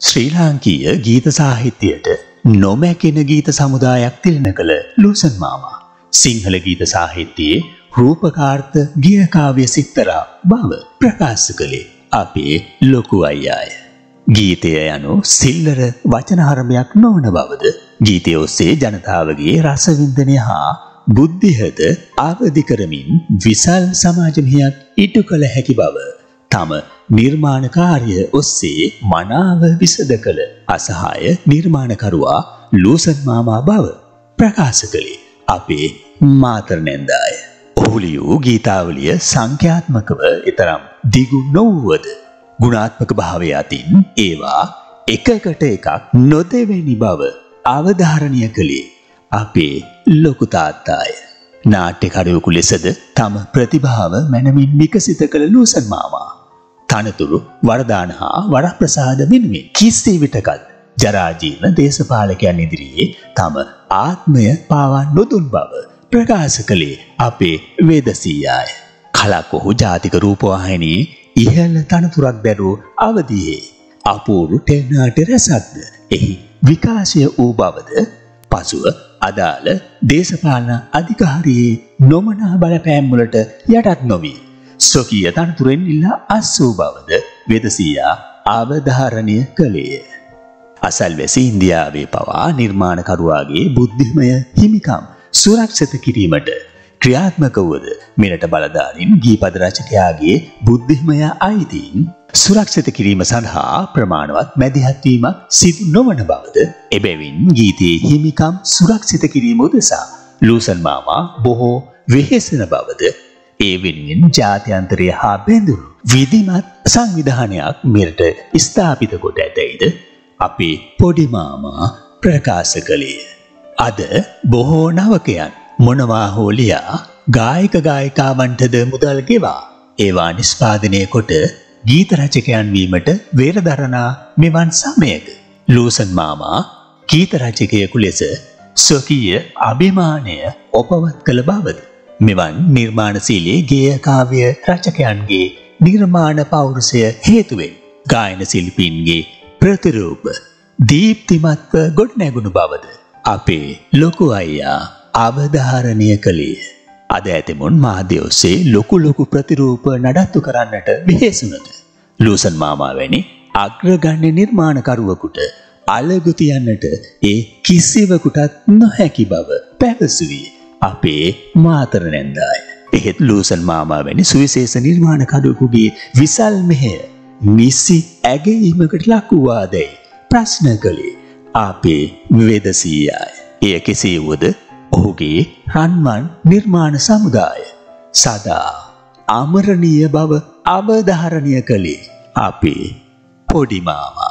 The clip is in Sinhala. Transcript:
ශ්‍රී ලාංකීය ගීත සාහිත්‍යයට නොමැකෙන ගීත සමුදායක් තිරණ කළ ලූසන් මාමා. සිංහල ගීත සාහිත්‍යයේ රූපකාර්ථ ගියකාව්‍ය සිත්තරා බව ප්‍රකාශ කළේ අපේ ලොකු අයියාය. ගීතය යනු සිල්ලර වචනහරමයක් නොවන බවද ගීතය ඔස්සේ ජනතාවගේ රසවින්දනය හා බුද්ධිහද අවදි කරමින් විසල් සමාජමයක් ඉටු කළ හැකි බව තම නිර්මාණකාර්ය ඔස්සේ මනාව විසද කළ අසහාය නිර්මාණකරුවා ලූසන් මාමා බව ප්‍රකාශ කළේ අපේ මාතර නැන්දාය. ඔහු ලියූ ගීතාවලිය සංඛ්‍යාත්මකව එතරම් දිගු නොවුවද ගුණාත්මක භාවය අතින් ඒවා එකකට එකක් නොදෙවෙනි බව අවධාරණය කළේ අපේ ලොකු තාත්තාය. නාට්‍යකරුවෙකු ලෙසද තම ප්‍රතිභාව මැනවින් විකසිත කළ ලූසන් මාමා. තනතුරු වරදාන හා වරප්‍රසාද වෙනුවෙන් කිස්සී විටකත් ජරාජීර්ණ දේශපාලකයන් ඉදිරියේ තම ආත්මය පාවා නොදුන් බව ප්‍රකාශ කළේ අපේ වේදසීයාය. කලක් ඔහු ජාතික රූපවාහිනී ඉහළ තනතුරක් දැරූ අවදියේ අපූරු ටෙල්නාට රැසක්ද එහි විකාශය වූ බවද පසුව අදාළ දේශපාලන අධිකාරයේ නොමනා බලපෑම්වලට යටත් නොවී ස්වකීය තනතුරෙන් ඉල්ලා අස් වූ බවද වෙදසීයා අවධාරණය කළේය. අසල්වැසි ඉන්දියාවේ පවා නිර්මාණකරුවාගේ බුද්ධිමය හිමිකම් සුරක්ෂත කිරීමට ක්‍රියාත්මක වුවද මෙරට බලධාරින් ගීපද රචකයාගේ බුද්ධිමය අයිතීන් සුරක්ෂත කිරීම සඳහා ප්‍රමාණවත් මැදිහත්වීමක් සිදු නොවන බවද එබැවින් ගීතයේ හිමිකම් සුරක්ෂිත කිරීම උදෙසා ලූසන් මාමා බොහෝ වෙහෙසෙන බවද ඒ වෙනුවෙන් ජාත්‍යන්තරය හා බැඳුණු විධිමත් සංවිධානයක් මෙරට ස්ථාපිත කොට ඇතැයිද අපේ පොඩි මාමා ප්‍රකාශ කළේය. අද බොහෝ නවකයන් මොනවා හෝ ලියා ගායක ගායිකාවන්ටද මුදල් ගෙවා ඒවා නිස්පාදනය කොට ගීත රචකයන් වීමට වේරදරනා මෙවන් සමයක ලූසන් මාමා ගීත රචකයෙකු ලෙස ස්වකීය අභිමානය ඔපවත් කළ බවද මෙවන් නිර්මාණශීලී ගේය කාව්‍ය රචකයන්ගේ නිර්මාණ පෞරුෂය හේතුවෙන් ගායන ශිල්පීන්ගේ ප්‍රතිරූප දීප්තිමත්ව ගොඩනැගුණු බවද අපේ ලොකු අයියා අවධාරණය කළේ අද ඇතිමුන් මාධ්‍ය ඔස්සේ ලොකු ලොකු ප්‍රතිරූප නඩත්තු කරන්නට වෙහෙසුනද. ලූසන් මාමා වැනි අග්‍රගණ්‍ය නිර්මාණකරුවකුට අලගු තියන්නට ඒ කිසිවකුටත් නොහැකි බව පැවසුවී අපේ මාතර නැන්දාය. එහෙත් ලූසන් මාමා වැනි සුවිශේෂ නිර්මාණකරුවකුගේ විසල් මෙහෙය නිසි ඇගීමකට ලක්වූවාදැයි ප්‍රශ්න කළේ අපේ වෙදසීයාය. එය කෙසේ වුවද ඔහුගේ රන්මන් නිර්මාණ සමුදාය සදා අමරණීය බව අවධාරණය කළේ අපේ පොඩිමාමා